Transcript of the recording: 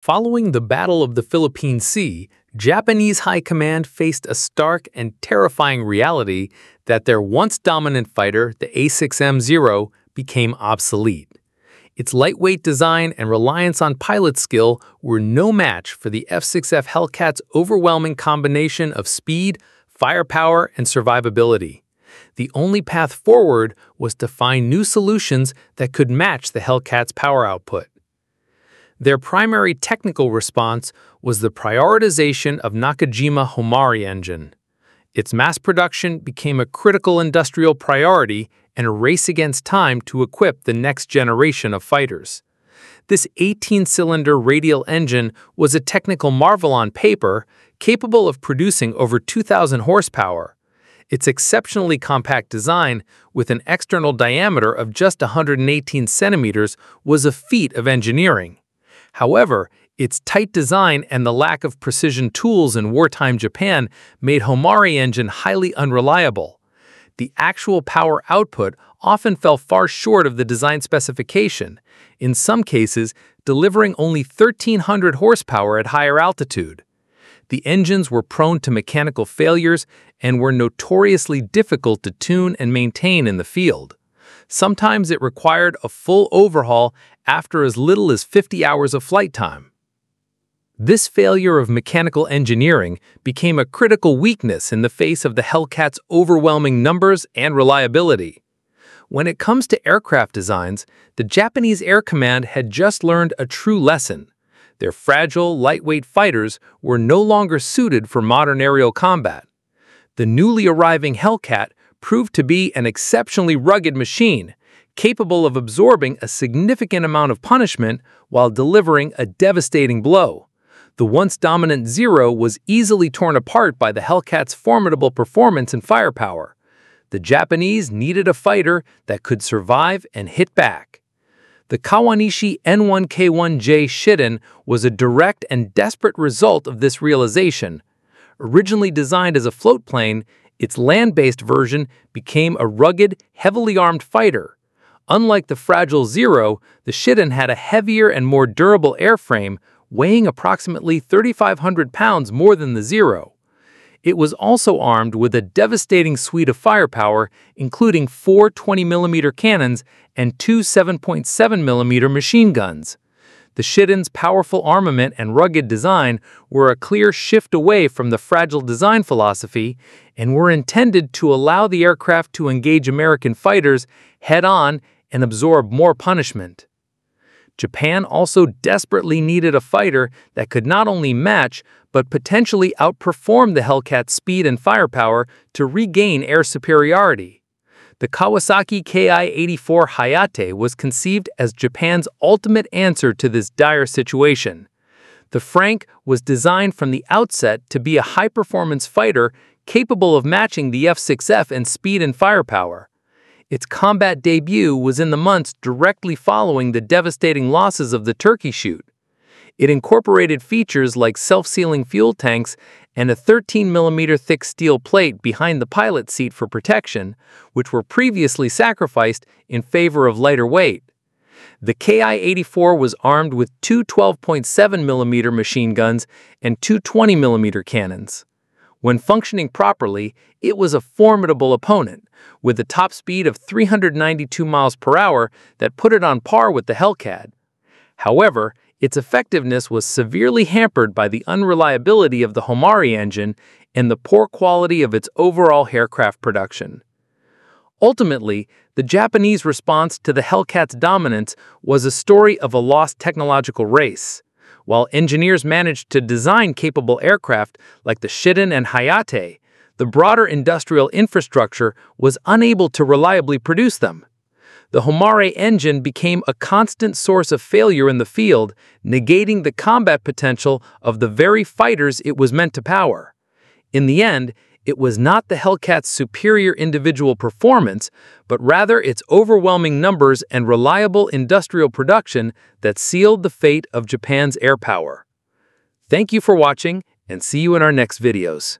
Following the Battle of the Philippine Sea, Japanese High Command faced a stark and terrifying reality that their once dominant fighter, the A6M Zero, became obsolete. Its lightweight design and reliance on pilot skill were no match for the F-6F Hellcat's overwhelming combination of speed, firepower, and survivability. The only path forward was to find new solutions that could match the Hellcat's power output. Their primary technical response was the prioritization of Nakajima Homare engine. Its mass production became a critical industrial priority and a race against time to equip the next generation of fighters. This 18-cylinder radial engine was a technical marvel on paper, capable of producing over 2,000 horsepower. Its exceptionally compact design, with an external diameter of just 118 centimeters, was a feat of engineering. However, its tight design and the lack of precision tools in wartime Japan made Homare engine highly unreliable. The actual power output often fell far short of the design specification, in some cases delivering only 1300 horsepower at higher altitude. The engines were prone to mechanical failures and were notoriously difficult to tune and maintain in the field. Sometimes it required a full overhaul after as little as 50 hours of flight time. This failure of mechanical engineering became a critical weakness in the face of the Hellcat's overwhelming numbers and reliability. When it comes to aircraft designs, the Japanese Air Command had just learned a true lesson. Their fragile, lightweight fighters were no longer suited for modern aerial combat. The newly arriving Hellcat proved to be an exceptionally rugged machine, capable of absorbing a significant amount of punishment while delivering a devastating blow. The once dominant Zero was easily torn apart by the Hellcat's formidable performance and firepower. The Japanese needed a fighter that could survive and hit back. The Kawanishi N1K1J Shiden was a direct and desperate result of this realization. Originally designed as a float plane, its land-based version became a rugged, heavily armed fighter. Unlike the fragile Zero, the Shiden had a heavier and more durable airframe, weighing approximately 3,500 pounds more than the Zero. It was also armed with a devastating suite of firepower, including four 20mm cannons and two 7.7mm machine guns. The Shiden's powerful armament and rugged design were a clear shift away from the fragile design philosophy and were intended to allow the aircraft to engage American fighters head-on and absorb more punishment. Japan also desperately needed a fighter that could not only match, but potentially outperform the Hellcat's speed and firepower to regain air superiority. The Kawasaki Ki-84 Hayate was conceived as Japan's ultimate answer to this dire situation. The Frank was designed from the outset to be a high-performance fighter capable of matching the F-6F in speed and firepower. Its combat debut was in the months directly following the devastating losses of the Turkey shoot. It incorporated features like self-sealing fuel tanks and a 13mm thick steel plate behind the pilot seat for protection, which were previously sacrificed in favor of lighter weight. The Ki-84 was armed with two 12.7mm machine guns and two 20mm cannons. When functioning properly, it was a formidable opponent, with a top speed of 392 miles per hour that put it on par with the Hellcat. However, its effectiveness was severely hampered by the unreliability of the Homare engine and the poor quality of its overall aircraft production. Ultimately, the Japanese response to the Hellcat's dominance was a story of a lost technological race. While engineers managed to design capable aircraft like the Shiden and Hayate, the broader industrial infrastructure was unable to reliably produce them the Homare engine became a constant source of failure in the field, negating the combat potential of the very fighters it was meant to power. In the end, it was not the Hellcat's superior individual performance, but rather its overwhelming numbers and reliable industrial production that sealed the fate of Japan's air power. Thank you for watching, and see you in our next videos.